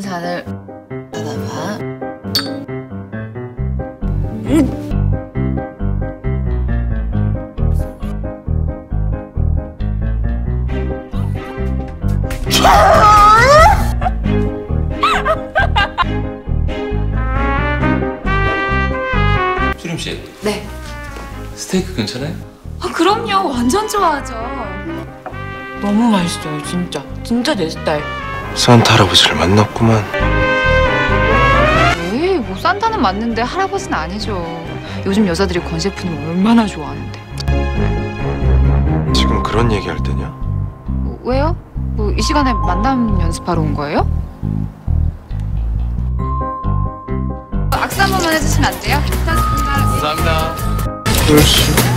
산을 받아봐. 수림 씨, 네. 스테이크 괜찮아요? 아, 그럼요. 완전 좋아하죠. 너무 맛있어요, 진짜. 진짜 내 스타일. 산타 할아버지를 만났구만. 에이, 뭐 산타는 맞는데 할아버지는 아니죠. 요즘 여자들이 권 셰프님 얼마나 좋아하는데. 지금 그런 얘기 할 때냐? 뭐, 왜요? 뭐 이 시간에 만남 연습하러 온 거예요? 악수 한 번만 해주시면 안 돼요? 감사합니다. 그럴 수.